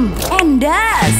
And us.